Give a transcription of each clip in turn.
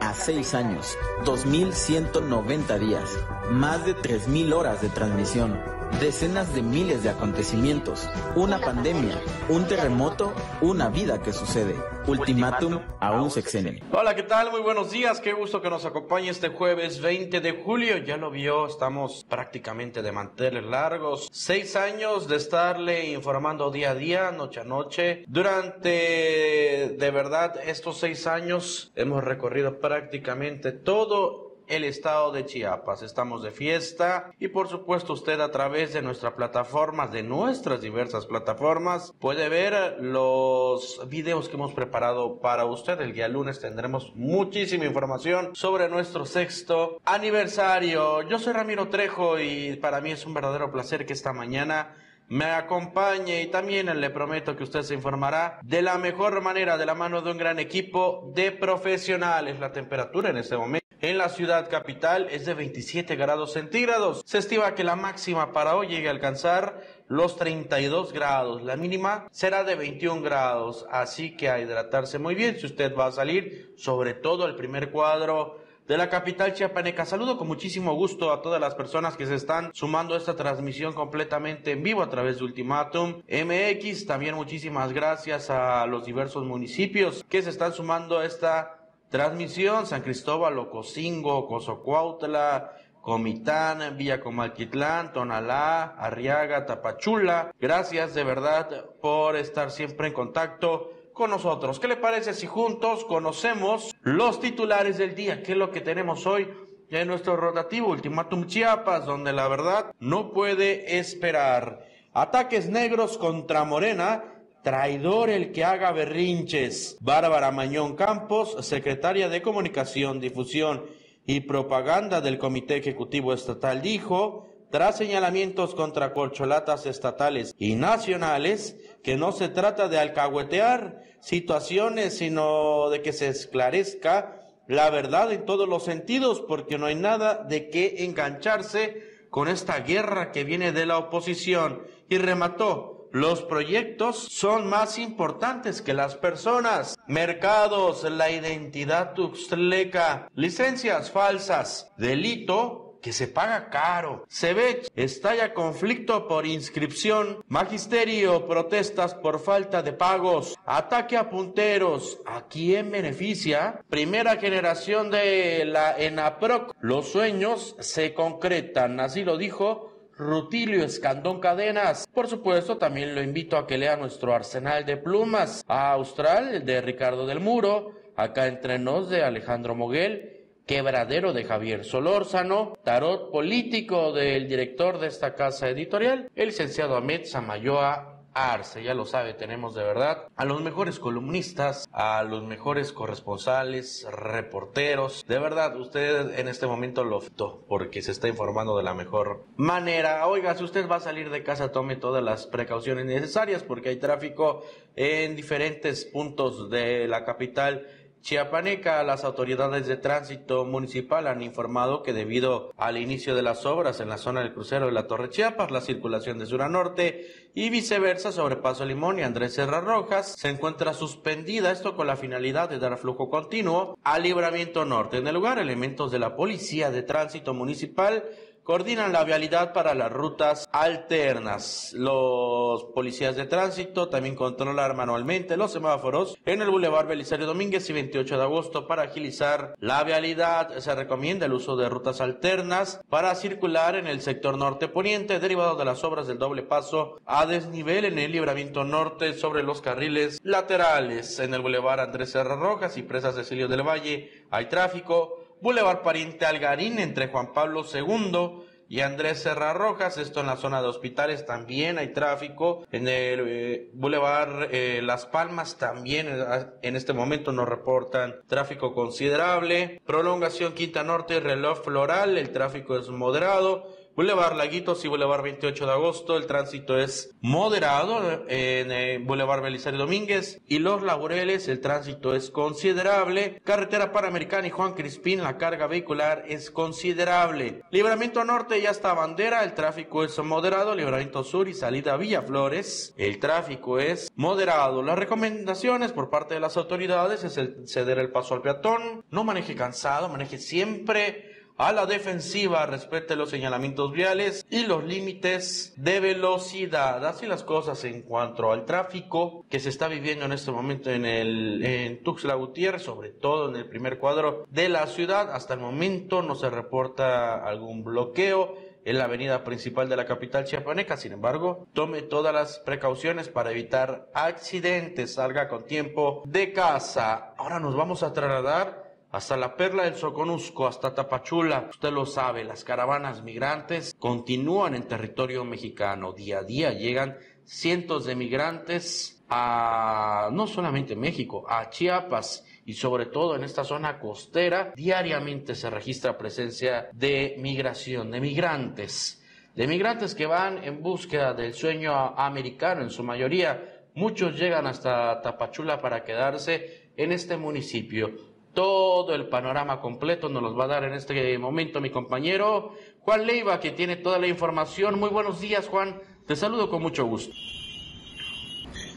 A seis años, 2.190 días, más de 3.000 horas de transmisión, decenas de miles de acontecimientos, una pandemia, un terremoto, una vida que sucede. Ultimátum a un sexenio. Hola, ¿qué tal? Muy buenos días. Qué gusto que nos acompañe este jueves 20 de julio. Ya lo vio, estamos prácticamente de manteles largos. Seis años de estarle informando día a día, noche a noche. Durante, de verdad, estos seis años hemos recorrido prácticamente todo el estado de Chiapas. Estamos de fiesta y por supuesto usted a través de nuestra plataforma, de nuestras diversas plataformas, puede ver los videos que hemos preparado para usted. El día lunes tendremos muchísima información sobre nuestro sexto aniversario. Yo soy Ramiro Trejo y para mí es un verdadero placer que esta mañana me acompañe y también le prometo que usted se informará de la mejor manera de la mano de un gran equipo de profesionales. La temperatura en este momento en la ciudad capital es de 27 grados centígrados. Se estima que la máxima para hoy llegue a alcanzar los 32 grados. La mínima será de 21 grados. Así que a hidratarse muy bien si usted va a salir, sobre todo el primer cuadro de la capital chiapaneca. Saludo con muchísimo gusto a todas las personas que se están sumando a esta transmisión completamente en vivo a través de Ultimatum MX. También muchísimas gracias a los diversos municipios que se están sumando a esta Transmisión San Cristóbal, Ocosingo, Cozocuautla, Comitán, Villa Comalquitlán, Tonalá, Arriaga, Tapachula. Gracias de verdad por estar siempre en contacto con nosotros. ¿Qué le parece si juntos conocemos los titulares del día? ¿Qué es lo que tenemos hoy? en nuestro rotativo Ultimatum Chiapas, donde la verdad no puede esperar. Ataques negros contra Morena Traidor el que haga berrinches. Bárbara Mañón Campos, secretaria de Comunicación, Difusión y Propaganda del Comité Ejecutivo Estatal, dijo, tras señalamientos contra corcholatas estatales y nacionales, que no se trata de alcahuetear situaciones, sino de que se esclarezca la verdad en todos los sentidos, porque no hay nada de qué engancharse con esta guerra que viene de la oposición. Y remató, los proyectos son más importantes que las personas. Mercados, la identidad tuxtleca, licencias falsas, delito que se paga caro. Se estalla conflicto por inscripción, magisterio, protestas por falta de pagos, ataque a punteros. ¿A quién beneficia? Primera generación de la ENAPROC. Los sueños se concretan, así lo dijo Rutilio Escandón Cadenas. Por supuesto, también lo invito a que lea nuestro arsenal de plumas. A Austral de Ricardo del Muro, acá entre nos de Alejandro Moguel, Quebradero de Javier Solórzano, tarot político del director de esta casa editorial, el licenciado Ahmed Samayoa Arce, ya lo sabe, tenemos de verdad a los mejores columnistas, a los mejores corresponsales, reporteros. De verdad, usted en este momento lo porque se está informando de la mejor manera. Oiga, si usted va a salir de casa, tome todas las precauciones necesarias porque hay tráfico en diferentes puntos de la capital Chiapaneca, las autoridades de tránsito municipal han informado que debido al inicio de las obras en la zona del crucero de la Torre Chiapas, la circulación de sur a norte y viceversa sobre Paso Limón y Andrés Serra Rojas se encuentra suspendida, esto con la finalidad de dar flujo continuo al libramiento norte. En el lugar, elementos de la Policía de Tránsito Municipal coordinan la vialidad para las rutas alternas. Los policías de tránsito también controlan manualmente los semáforos en el Boulevard Belisario Domínguez y 28 de agosto para agilizar la vialidad. Se recomienda el uso de rutas alternas para circular en el sector norte poniente derivado de las obras del doble paso a desnivel en el libramiento norte sobre los carriles laterales. En el Boulevard Andrés Serra Rojas y Presa Cecilio del Valle hay tráfico Boulevard Pariente Algarín entre Juan Pablo II y Andrés Serra Rojas, esto en la zona de hospitales también hay tráfico, en el eh, Boulevard eh, Las Palmas también eh, en este momento nos reportan tráfico considerable, prolongación Quinta Norte, reloj floral, el tráfico es moderado, Boulevard Laguitos y Boulevard 28 de agosto. El tránsito es moderado en eh, Boulevard Belisario Domínguez y Los Laureles. El tránsito es considerable. Carretera Panamericana y Juan Crispín. La carga vehicular es considerable. Libramiento Norte ya está bandera. El tráfico es moderado. Libramiento Sur y salida Villa Flores. El tráfico es moderado. Las recomendaciones por parte de las autoridades es el ceder el paso al peatón. No maneje cansado. Maneje siempre a la defensiva, respete los señalamientos viales y los límites de velocidad. Así las cosas en cuanto al tráfico que se está viviendo en este momento en el en Tuxtla Gutiérrez, sobre todo en el primer cuadro de la ciudad. Hasta el momento no se reporta algún bloqueo en la avenida principal de la capital chiapaneca. Sin embargo, tome todas las precauciones para evitar accidentes, salga con tiempo de casa. Ahora nos vamos a trasladar hasta la perla del Soconusco, hasta Tapachula. Usted lo sabe, las caravanas migrantes continúan en territorio mexicano. Día a día llegan cientos de migrantes a no solamente México, a Chiapas y sobre todo en esta zona costera, diariamente se registra presencia de migración, de migrantes, de migrantes que van en búsqueda del sueño americano en su mayoría. Muchos llegan hasta Tapachula para quedarse en este municipio. Todo el panorama completo nos los va a dar en este momento mi compañero Juan Leiva, que tiene toda la información. Muy buenos días, Juan. Te saludo con mucho gusto.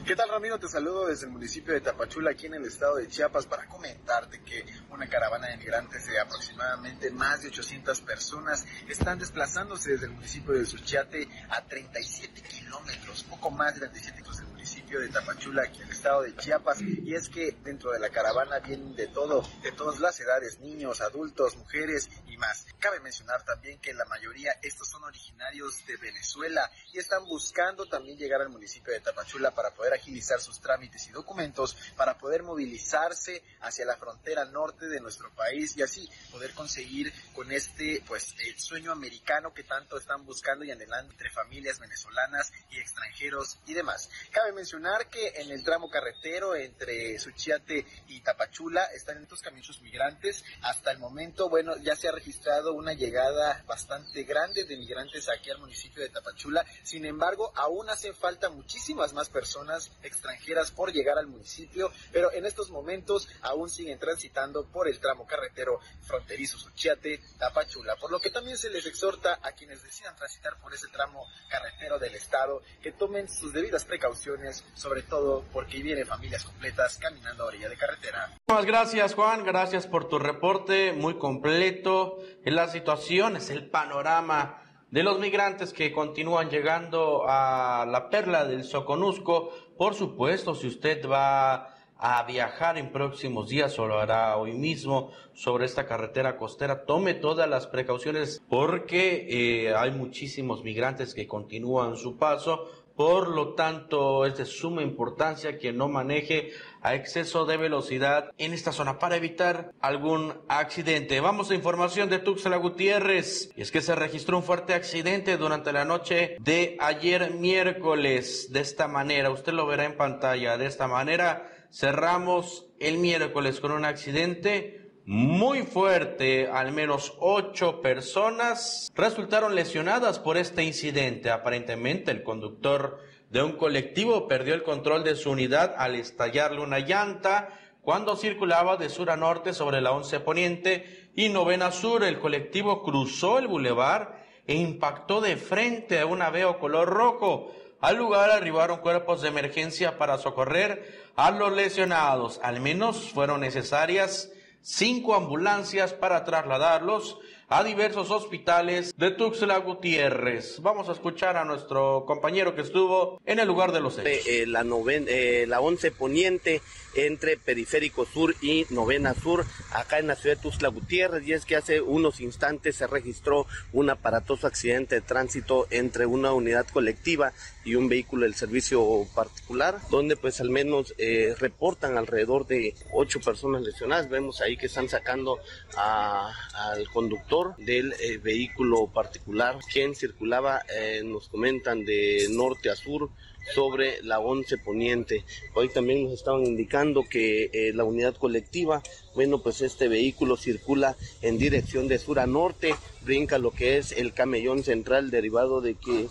¿Qué tal Ramiro? Te saludo desde el municipio de Tapachula, aquí en el estado de Chiapas, para comentarte que una caravana de migrantes de aproximadamente más de 800 personas están desplazándose desde el municipio de Suchiate a 37 kilómetros, poco más de 37 kilómetros de Tapachula, aquí en el estado de Chiapas, y es que dentro de la caravana vienen de todo, de todas las edades, niños, adultos, mujeres y más. Cabe mencionar también que la mayoría estos son originarios de Venezuela y están buscando también llegar al municipio de Tapachula para poder agilizar sus trámites y documentos, para poder movilizarse hacia la frontera norte de nuestro país y así poder conseguir con este pues el sueño americano que tanto están buscando y anhelando entre familias venezolanas y extranjeros y demás. Cabe mencionar que en el tramo carretero entre Suchiate y Tapachula están estos camiones migrantes. Hasta el momento, bueno, ya se ha registrado una llegada bastante grande de migrantes aquí al municipio de Tapachula. Sin embargo, aún hace falta muchísimas más personas extranjeras por llegar al municipio, pero en estos momentos aún siguen transitando por el tramo carretero fronterizo Suchiate, Tapachula, por lo que también se les exhorta a quienes decidan transitar por ese tramo carretero del estado que tomen sus debidas precauciones sobre todo porque vienen familias completas caminando a orilla de carretera. Muchas gracias Juan, gracias por tu reporte muy completo. En la situación es el panorama de los migrantes que continúan llegando a la perla del Soconusco. Por supuesto, si usted va a viajar en próximos días o lo hará hoy mismo sobre esta carretera costera, tome todas las precauciones porque eh, hay muchísimos migrantes que continúan su paso por lo tanto, es de suma importancia que no maneje a exceso de velocidad en esta zona para evitar algún accidente. Vamos a información de Tuxtla Gutiérrez. Y es que se registró un fuerte accidente durante la noche de ayer miércoles. De esta manera, usted lo verá en pantalla. De esta manera, cerramos el miércoles con un accidente muy fuerte. Al menos ocho personas resultaron lesionadas por este incidente. Aparentemente el conductor de un colectivo perdió el control de su unidad al estallarle una llanta cuando circulaba de sur a norte sobre la 11 Poniente y Novena Sur. El colectivo cruzó el bulevar e impactó de frente a un aveo color rojo. Al lugar arribaron cuerpos de emergencia para socorrer a los lesionados. Al menos fueron necesarias cinco ambulancias para trasladarlos a diversos hospitales de Tuxtla Gutiérrez. Vamos a escuchar a nuestro compañero que estuvo en el lugar de los hechos. Eh, la, noven, eh, la 11 Poniente entre Periférico Sur y Novena Sur, acá en la ciudad de Tuxtla Gutiérrez, y es que hace unos instantes se registró un aparatoso accidente de tránsito entre una unidad colectiva y un vehículo del servicio particular, donde pues al menos eh, reportan alrededor de ocho personas lesionadas. Vemos ahí que están sacando al conductor del eh, vehículo particular, quien circulaba, eh, nos comentan, de norte a sur sobre la 11 Poniente. Hoy también nos estaban indicando que la unidad colectiva, bueno, pues este vehículo circula en dirección de sur a norte, brinca lo que es el camellón central derivado de que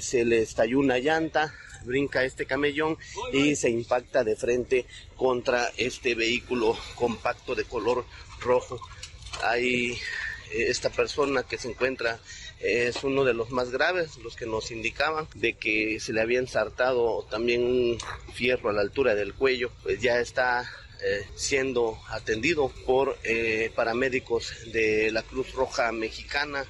se le estalló una llanta, brinca este camellón y se impacta de frente contra este vehículo compacto de color rojo. Hay eh, esta persona que se encuentra es uno de los más graves, los que nos indicaban de que se le había ensartado también un fierro a la altura del cuello, pues ya está eh, siendo atendido por eh, paramédicos de la Cruz Roja Mexicana.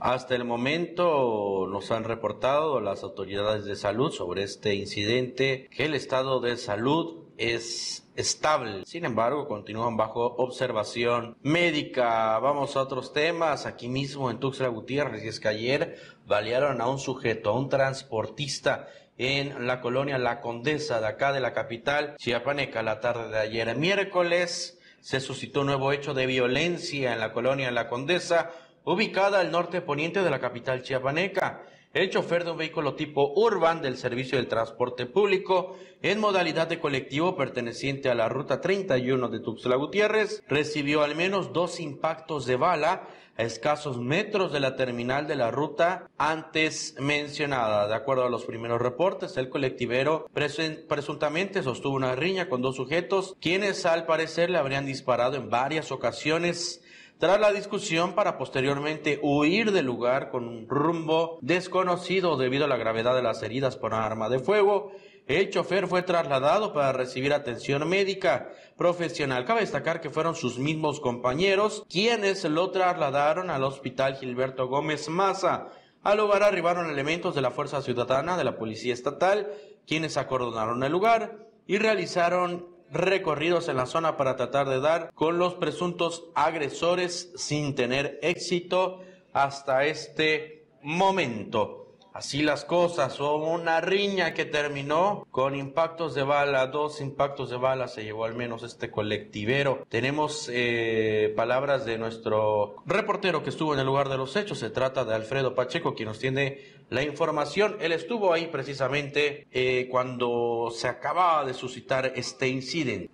Hasta el momento nos han reportado las autoridades de salud sobre este incidente que el estado de salud es estable. Sin embargo, continúan bajo observación médica. Vamos a otros temas. Aquí mismo en Tuxtla Gutiérrez, y es que ayer balearon a un sujeto, a un transportista en la colonia La Condesa de acá de la capital Chiapaneca la tarde de ayer. Miércoles se suscitó un nuevo hecho de violencia en la colonia La Condesa ubicada al norte poniente de la capital chiapaneca. El chofer de un vehículo tipo Urban del Servicio del Transporte Público en modalidad de colectivo perteneciente a la Ruta 31 de Tuxtla Gutiérrez recibió al menos dos impactos de bala a escasos metros de la terminal de la ruta antes mencionada. De acuerdo a los primeros reportes, el colectivero presuntamente sostuvo una riña con dos sujetos, quienes al parecer le habrían disparado en varias ocasiones tras la discusión para posteriormente huir del lugar con un rumbo desconocido debido a la gravedad de las heridas por arma de fuego. El chofer fue trasladado para recibir atención médica profesional. Cabe destacar que fueron sus mismos compañeros quienes lo trasladaron al hospital Gilberto Gómez Maza. Al lugar arribaron elementos de la Fuerza Ciudadana de la Policía Estatal, quienes acordonaron el lugar y realizaron recorridos en la zona para tratar de dar con los presuntos agresores sin tener éxito hasta este momento. Así las cosas, o una riña que terminó con impactos de bala, dos impactos de bala se llevó al menos este colectivero. Tenemos eh, palabras de nuestro reportero que estuvo en el lugar de los hechos, se trata de Alfredo Pacheco, quien nos tiene la información. Él estuvo ahí precisamente eh, cuando se acababa de suscitar este incidente.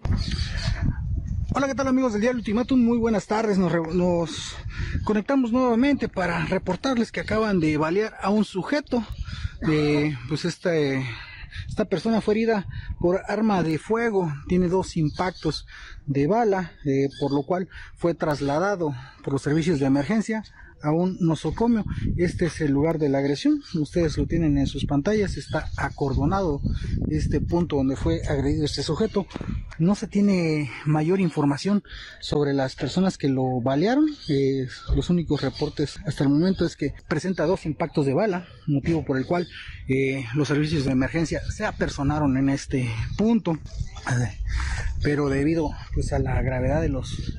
Hola, ¿qué tal amigos del Diario Ultimátum? Muy buenas tardes. Nos, nos, conectamos nuevamente para reportarles que acaban de balear a un sujeto. De, pues este, esta persona fue herida por arma de fuego. Tiene dos impactos de bala, eh, por lo cual fue trasladado por los servicios de emergencia a un nosocomio. Este es el lugar de la agresión. Ustedes lo tienen en sus pantallas. Está acordonado este punto donde fue agredido este sujeto. No se tiene mayor información sobre las personas que lo balearon. Los únicos reportes hasta el momento es que presenta dos impactos de bala, motivo por el cual eh, los servicios de emergencia se apersonaron en este punto. Pero debido pues a la gravedad de los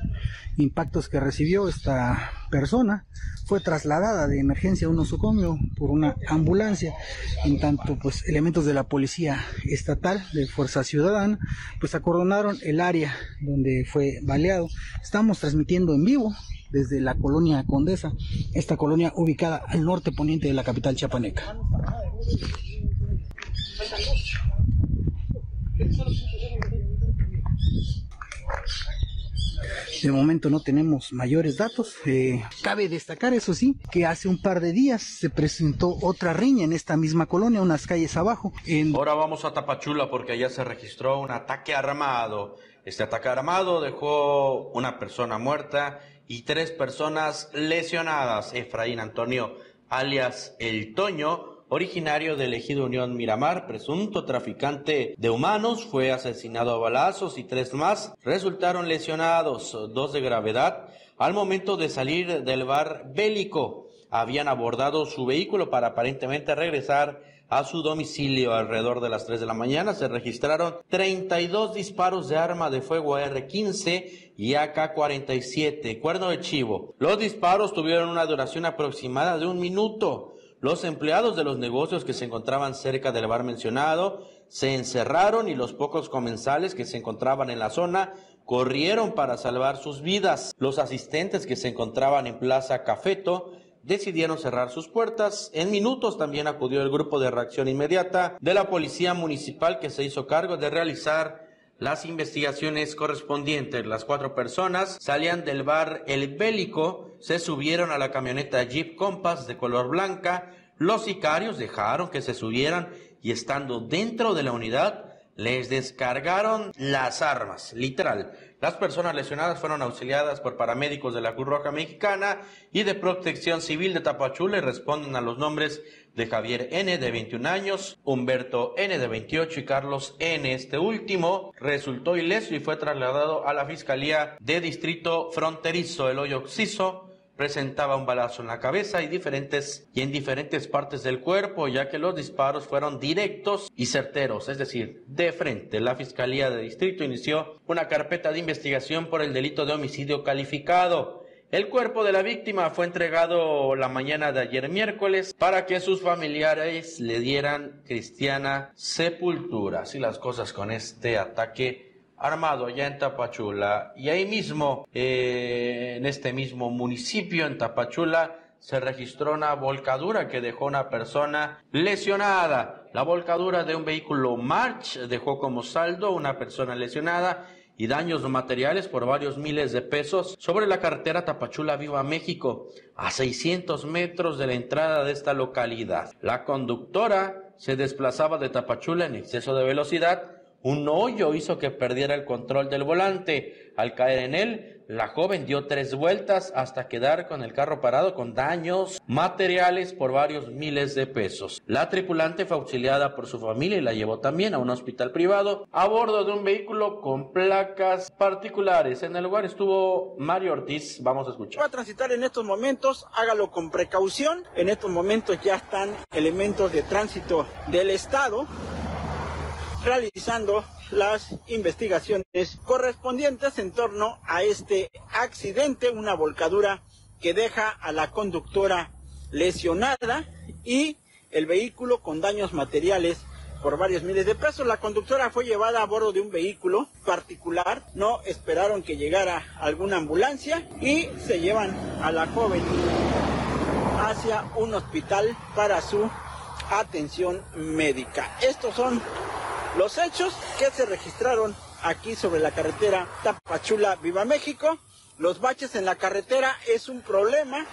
impactos que recibió esta persona, fue trasladada de emergencia a un nosocomio por una ambulancia. En tanto, pues elementos de la policía estatal de Fuerza Ciudadana, pues acordonaron el área donde fue baleado. Estamos transmitiendo en vivo desde la colonia Condesa, esta colonia ubicada al norte poniente de la capital chiapaneca. De momento no tenemos mayores datos. Eh, cabe destacar, eso sí, que hace un par de días se presentó otra riña en esta misma colonia, unas calles abajo. Ahora vamos a Tapachula porque allá se registró un ataque armado. Este ataque armado dejó una persona muerta y tres personas lesionadas. Efraín Antonio, alias El Toño, originario del ejido Unión Miramar, presunto traficante de humanos, fue asesinado a balazos y tres más resultaron lesionados, dos de gravedad, al momento de salir del bar bélico. Habían abordado su vehículo para aparentemente regresar a su domicilio alrededor de las 3 de la mañana. Se registraron 32 disparos de arma de fuego AR-15 y AK-47, cuerno de chivo. Los disparos tuvieron una duración aproximada de un minuto los empleados de los negocios que se encontraban cerca del bar mencionado se encerraron y los pocos comensales que se encontraban en la zona corrieron para salvar sus vidas. Los asistentes que se encontraban en Plaza Cafeto decidieron cerrar sus puertas. En minutos también acudió el grupo de reacción inmediata de la Policía Municipal que se hizo cargo de realizar las investigaciones correspondientes. Las cuatro personas salían del bar El Bélico, se subieron a la camioneta Jeep Compass de color blanca. Los sicarios dejaron que se subieran y estando dentro de la unidad les descargaron las armas, literal. Las personas lesionadas fueron auxiliadas por paramédicos de la Cruz Roja Mexicana y de Protección Civil de Tapachula y responden a los nombres de Javier N. de 21 años, Humberto N. de 28 y Carlos N. Este último resultó ileso y fue trasladado a la Fiscalía de Distrito Fronterizo, el hoyo Oxiso, presentaba un balazo en la cabeza y diferentes y en diferentes partes del cuerpo, ya que los disparos fueron directos y certeros, es decir, de frente. La Fiscalía de Distrito inició una carpeta de investigación por el delito de homicidio calificado. El cuerpo de la víctima fue entregado la mañana de ayer miércoles para que sus familiares le dieran cristiana sepultura. Así las cosas con este ataque armado allá en Tapachula y ahí mismo, eh, en este mismo municipio, en Tapachula, se registró una volcadura que dejó una persona lesionada. La volcadura de un vehículo March dejó como saldo una persona lesionada y daños materiales por varios miles de pesos sobre la carretera Tapachula Viva México, a 600 metros de la entrada de esta localidad. La conductora se desplazaba de Tapachula en exceso de velocidad un hoyo hizo que perdiera el control del volante. Al caer en él, la joven dio tres vueltas hasta quedar con el carro parado con daños materiales por varios miles de pesos. La tripulante fue auxiliada por su familia y la llevó también a un hospital privado a bordo de un vehículo con placas particulares. En el lugar estuvo Mario Ortiz. Vamos a escuchar. Va a transitar en estos momentos, hágalo con precaución. En estos momentos ya están elementos de tránsito del Estado realizando las investigaciones correspondientes en torno a este accidente, una volcadura que deja a la conductora lesionada y el vehículo con daños materiales por varios miles de pesos. La conductora fue llevada a bordo de un vehículo particular, no esperaron que llegara alguna ambulancia y se llevan a la joven hacia un hospital para su atención médica. Estos son los hechos que se registraron aquí sobre la carretera Tapachula Viva México, los baches en la carretera es un problema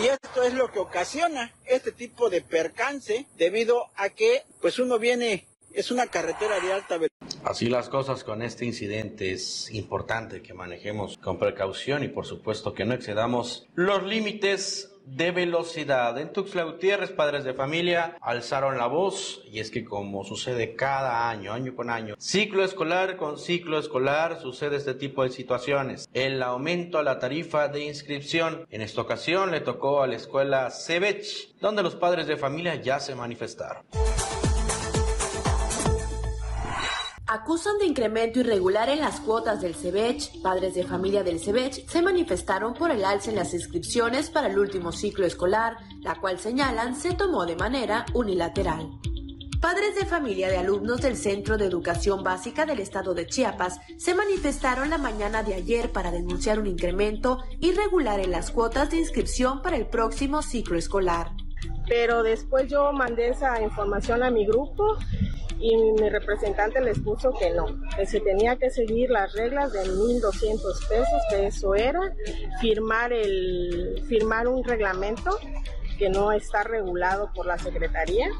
y esto es lo que ocasiona este tipo de percance debido a que pues uno viene es una carretera de alta velocidad. Así las cosas con este incidente es importante que manejemos con precaución y por supuesto que no excedamos los límites de velocidad. En Tuxtla Gutiérrez, padres de familia alzaron la voz y es que como sucede cada año, año con año, ciclo escolar con ciclo escolar sucede este tipo de situaciones. El aumento a la tarifa de inscripción. En esta ocasión le tocó a la escuela Cebech, donde los padres de familia ya se manifestaron. Acusan de incremento irregular en las cuotas del CEBECH. Padres de familia del CEBECH se manifestaron por el alza en las inscripciones para el último ciclo escolar, la cual señalan se tomó de manera unilateral. Padres de familia de alumnos del Centro de Educación Básica del Estado de Chiapas se manifestaron la mañana de ayer para denunciar un incremento irregular en las cuotas de inscripción para el próximo ciclo escolar. Pero después yo mandé esa información a mi grupo y mi representante les puso que no, que se tenía que seguir las reglas de 1.200 pesos, que eso era, firmar, el, firmar un reglamento que no está regulado por la Secretaría.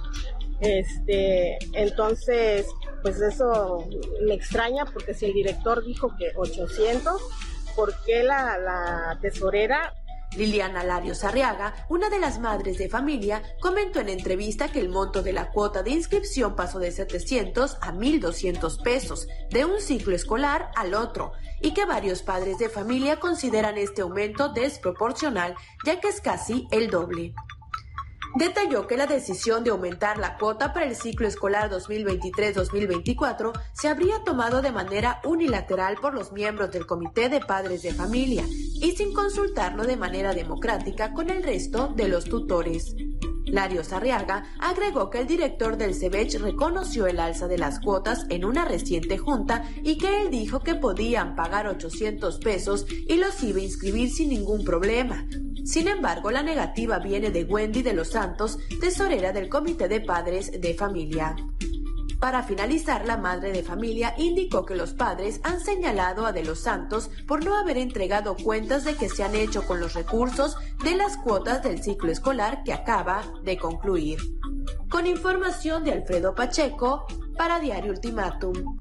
Este, entonces, pues eso me extraña porque si el director dijo que 800, ¿por qué la, la tesorera Liliana Larios Arriaga, una de las madres de familia, comentó en entrevista que el monto de la cuota de inscripción pasó de 700 a 1.200 pesos de un ciclo escolar al otro y que varios padres de familia consideran este aumento desproporcional ya que es casi el doble. Detalló que la decisión de aumentar la cuota para el ciclo escolar 2023-2024 se habría tomado de manera unilateral por los miembros del Comité de Padres de Familia y sin consultarlo de manera democrática con el resto de los tutores. Larios Arriaga agregó que el director del CEBECH reconoció el alza de las cuotas en una reciente junta y que él dijo que podían pagar 800 pesos y los iba a inscribir sin ningún problema. Sin embargo, la negativa viene de Wendy de los Santos, tesorera del Comité de Padres de Familia. Para finalizar, la madre de familia indicó que los padres han señalado a De los Santos por no haber entregado cuentas de que se han hecho con los recursos de las cuotas del ciclo escolar que acaba de concluir. Con información de Alfredo Pacheco, para Diario Ultimátum.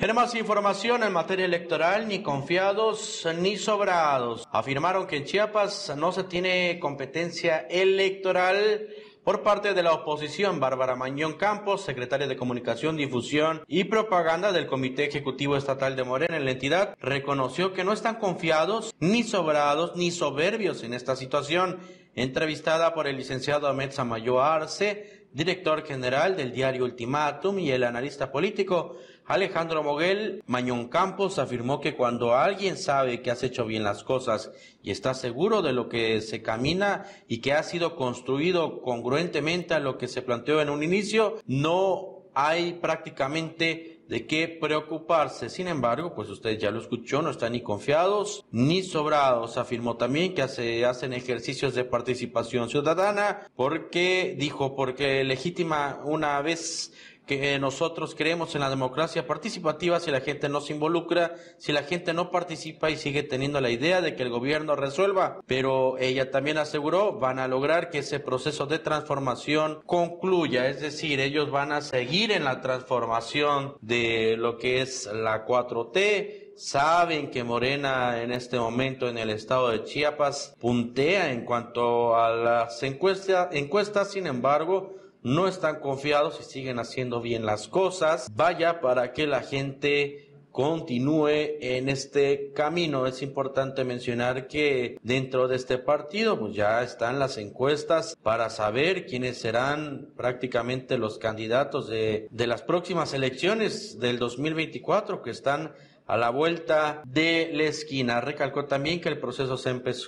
En más información en materia electoral, ni confiados ni sobrados. Afirmaron que en Chiapas no se tiene competencia electoral por parte de la oposición, Bárbara Mañón Campos, secretaria de Comunicación, Difusión y Propaganda del Comité Ejecutivo Estatal de Morena en la entidad, reconoció que no están confiados, ni sobrados, ni soberbios en esta situación. Entrevistada por el licenciado Ahmed Samayo Arce, director general del diario Ultimátum y el analista político, Alejandro Moguel Mañón Campos afirmó que cuando alguien sabe que has hecho bien las cosas y está seguro de lo que se camina y que ha sido construido congruentemente a lo que se planteó en un inicio, no hay prácticamente de qué preocuparse. Sin embargo, pues usted ya lo escuchó, no están ni confiados ni sobrados. Afirmó también que se hacen ejercicios de participación ciudadana porque dijo, porque legítima una vez que nosotros creemos en la democracia participativa si la gente no se involucra, si la gente no participa y sigue teniendo la idea de que el gobierno resuelva. Pero ella también aseguró, van a lograr que ese proceso de transformación concluya, es decir, ellos van a seguir en la transformación de lo que es la 4T, saben que Morena en este momento en el estado de Chiapas puntea en cuanto a las encuestas, encuestas sin embargo, no están confiados y siguen haciendo bien las cosas. Vaya para que la gente continúe en este camino. Es importante mencionar que dentro de este partido pues ya están las encuestas para saber quiénes serán prácticamente los candidatos de, de las próximas elecciones del 2024 que están a la vuelta de la esquina. Recalcó también que el proceso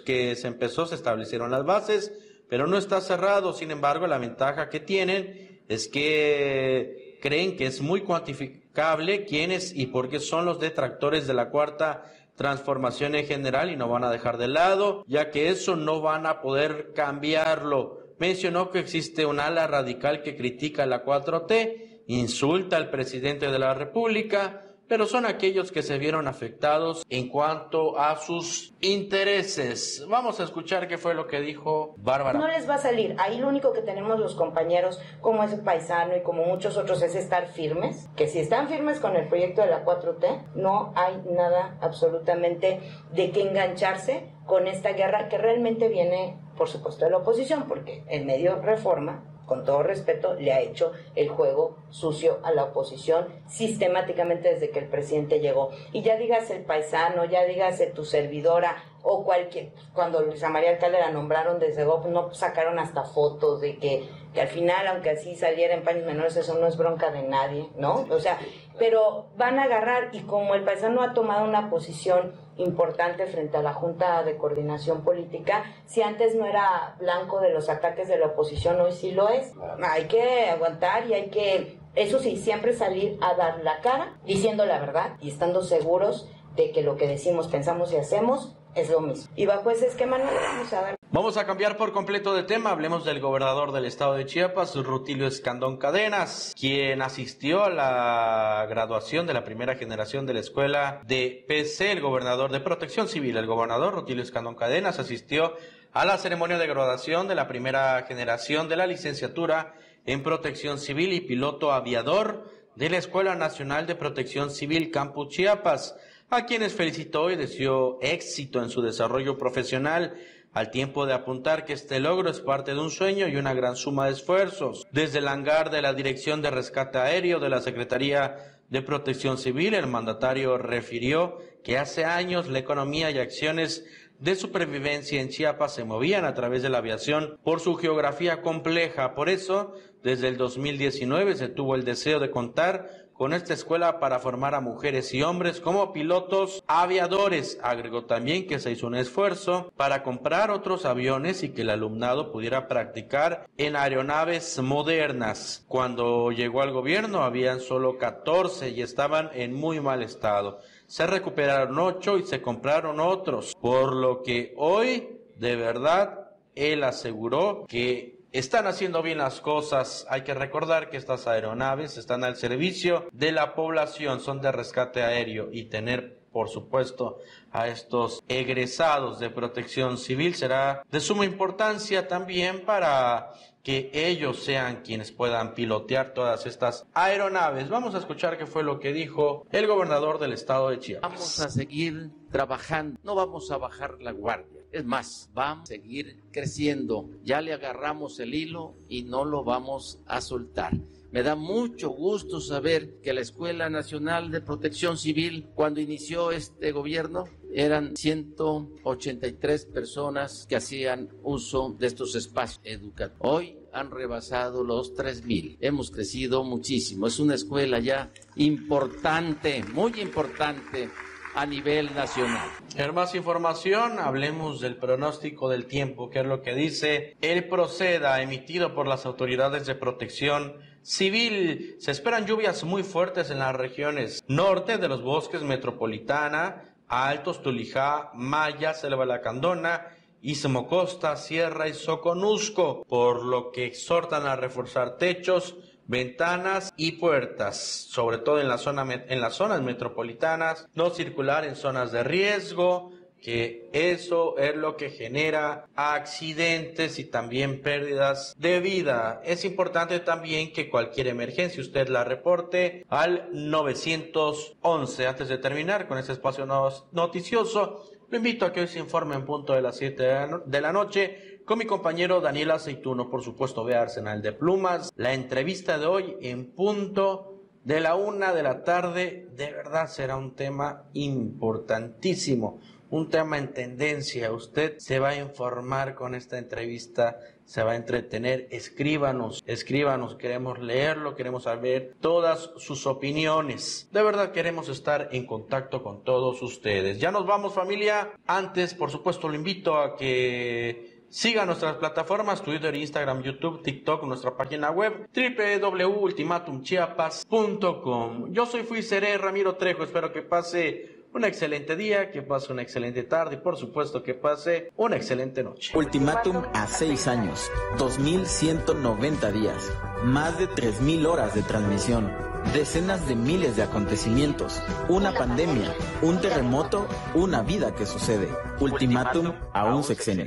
que se empezó, se establecieron las bases, pero no está cerrado. Sin embargo, la ventaja que tienen es que creen que es muy cuantificable quiénes y por qué son los detractores de la cuarta transformación en general y no van a dejar de lado, ya que eso no van a poder cambiarlo. Mencionó que existe un ala radical que critica la 4T, insulta al presidente de la República, pero son aquellos que se vieron afectados en cuanto a sus intereses. Vamos a escuchar qué fue lo que dijo Bárbara. No les va a salir. Ahí lo único que tenemos los compañeros, como ese paisano y como muchos otros, es estar firmes. Que si están firmes con el proyecto de la 4T, no hay nada absolutamente de que engancharse con esta guerra que realmente viene, por supuesto, de la oposición, porque el medio reforma con todo respeto, le ha hecho el juego sucio a la oposición sistemáticamente desde que el presidente llegó. Y ya digas el paisano, ya digas tu servidora o cualquier, cuando Luisa María Alcalde la nombraron desde GOP, no sacaron hasta fotos de que, que al final, aunque así saliera en paños menores, eso no es bronca de nadie, ¿no? O sea, pero van a agarrar y como el paisano ha tomado una posición importante frente a la Junta de Coordinación Política. Si antes no era blanco de los ataques de la oposición, hoy sí lo es. Hay que aguantar y hay que, eso sí, siempre salir a dar la cara, diciendo la verdad y estando seguros de que lo que decimos, pensamos y hacemos es lo mismo. Y bajo ese esquema no vamos a dar. Vamos a cambiar por completo de tema. Hablemos del gobernador del estado de Chiapas, Rutilio Escandón Cadenas, quien asistió a la graduación de la primera generación de la escuela de PC, el gobernador de Protección Civil. El gobernador Rutilio Escandón Cadenas asistió a la ceremonia de graduación de la primera generación de la licenciatura en Protección Civil y piloto aviador de la Escuela Nacional de Protección Civil Campus Chiapas a quienes felicitó y deseó éxito en su desarrollo profesional, al tiempo de apuntar que este logro es parte de un sueño y una gran suma de esfuerzos. Desde el hangar de la Dirección de Rescate Aéreo de la Secretaría de Protección Civil, el mandatario refirió que hace años la economía y acciones de supervivencia en Chiapas se movían a través de la aviación por su geografía compleja. Por eso, desde el 2019 se tuvo el deseo de contar con esta escuela para formar a mujeres y hombres como pilotos aviadores. Agregó también que se hizo un esfuerzo para comprar otros aviones y que el alumnado pudiera practicar en aeronaves modernas. Cuando llegó al gobierno habían solo 14 y estaban en muy mal estado. Se recuperaron 8 y se compraron otros, por lo que hoy, de verdad, él aseguró que están haciendo bien las cosas. Hay que recordar que estas aeronaves están al servicio de la población, son de rescate aéreo y tener por supuesto, a estos egresados de protección civil será de suma importancia también para que ellos sean quienes puedan pilotear todas estas aeronaves. Vamos a escuchar qué fue lo que dijo el gobernador del estado de Chiapas. Vamos a seguir trabajando, no vamos a bajar la guardia es más, vamos a seguir creciendo. Ya le agarramos el hilo y no lo vamos a soltar. Me da mucho gusto saber que la Escuela Nacional de Protección Civil, cuando inició este gobierno, eran 183 personas que hacían uso de estos espacios educativos. Hoy han rebasado los 3.000. Hemos crecido muchísimo. Es una escuela ya importante, muy importante a nivel nacional. En más información, hablemos del pronóstico del tiempo, que es lo que dice el Proceda, emitido por las autoridades de protección civil. Se esperan lluvias muy fuertes en las regiones norte de los bosques metropolitana, Altos, Tulijá, Maya, Selva Lacandona, Istmo Costa, Sierra y Soconusco, por lo que exhortan a reforzar techos, ventanas y puertas, sobre todo en, en las zonas metropolitanas, no circular en zonas de riesgo, que eso es lo que genera accidentes y también pérdidas de vida. Es importante también que cualquier emergencia usted la reporte al 911. Antes de terminar con este espacio noticioso, lo invito a que hoy se informe en punto de las 7 de la noche con mi compañero Daniel Aceituno, por supuesto, ve Arsenal de Plumas. La entrevista de hoy en punto de la una de la tarde, de verdad será un tema importantísimo, un tema en tendencia. Usted se va a informar con esta entrevista, se va a entretener. Escríbanos, escríbanos, queremos leerlo, queremos saber todas sus opiniones. De verdad queremos estar en contacto con todos ustedes. Ya nos vamos familia. Antes, por supuesto, lo invito a que Siga nuestras plataformas Twitter, Instagram, YouTube, TikTok, nuestra página web www.ultimatumchiapas.com. Yo soy Fui Seré Ramiro Trejo, espero que pase un excelente día, que pase una excelente tarde y por supuesto que pase una excelente noche. Ultimátum a seis años, 2190 días, más de 3000 horas de transmisión, decenas de miles de acontecimientos, una pandemia, un terremoto, una vida que sucede. Ultimátum a un sexenio.